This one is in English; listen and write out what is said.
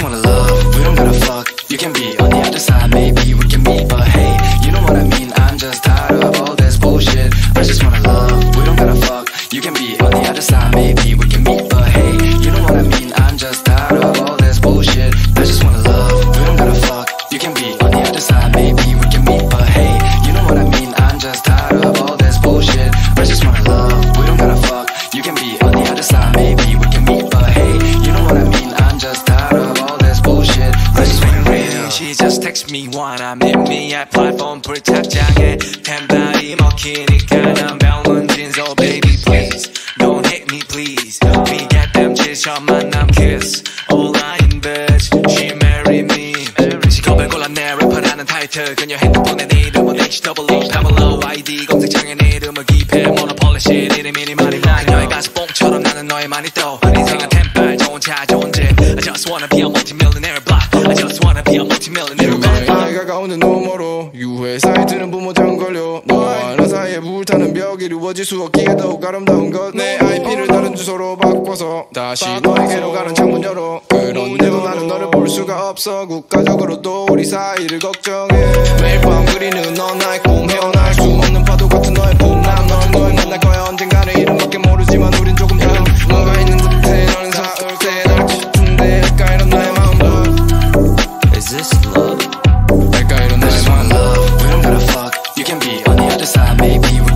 just wanna love, we don't gotta fuck. You can be on the other side, maybe we can meet But hey, you know what I mean, I'm just tired of all this bullshit. I just wanna love, we don't gotta fuck. You can be on the other side, maybe we can meet But hey, you know what I mean, I'm just tired of all this bullshit. I just wanna love, we don't gotta fuck. You can be on the other side, maybe we can meet But hey, you know what I mean, I'm just tired of all this bullshit. I just wanna love, we don't gotta fuck. You can be on the other side, maybe 미야 플랫폼 불착장에 템발이 먹히니까 난 병문진 So baby please Don't hate me please We got them 지쳐 만남 kiss All I in bitch She marry me 직업을 골랐네 래퍼라는 타이틀 그녀 핸드폰에 내 이름은 HW Pamela ID 검색창에 내 이름을 기입해 모노폴리 shit 이름이니 말이 나 그녀의 가슴뽕처럼 나는 너의만이 떠 인생은 템발 좋은 차 좋은 집 I just wanna be a multi-millionaire 가운데 너머로 유해 사이트는 부모 장 걸려 너와 나 사이에 불타는 벽이 이루어질 수 없기에 더욱 아름다운 것 내 IP를 다른 주소로 바꿔서 다시 너에게로 가는 창문 열어 그런데도 나는 너를 볼 수가 없어. 국가적으로도 우리 사이를 걱정해. 매일 밤 그리는 넌 나의 꿈 헤어날 baby